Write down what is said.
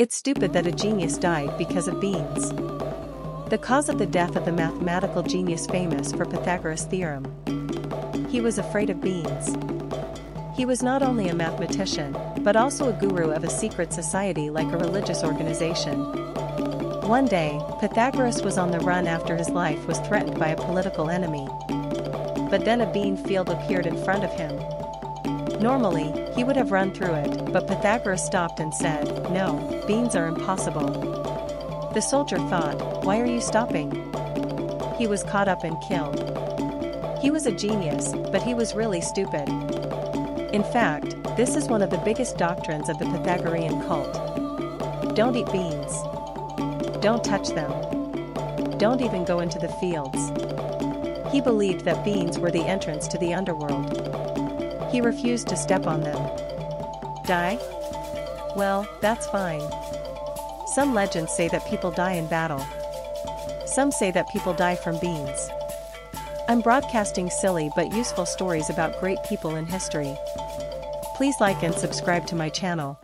It's stupid that a genius died because of beans. The cause of the death of the mathematical genius famous for Pythagoras' theorem. He was afraid of beans. He was not only a mathematician, but also a guru of a secret society like a religious organization. One day, Pythagoras was on the run after his life was threatened by a political enemy. But then a bean field appeared in front of him. Normally, he would have run through it, but Pythagoras stopped and said, No, beans are impossible. The soldier thought, Why are you stopping? He was caught up and killed. He was a genius, but he was really stupid. In fact, this is one of the biggest doctrines of the Pythagorean cult. Don't eat beans. Don't touch them. Don't even go into the fields. He believed that beans were the entrance to the underworld. He refused to step on them. Die? Well, that's fine. Some legends say that people die in battle. Some say that people die from beans. I'm broadcasting silly but useful stories about great people in history. Please like and subscribe to my channel.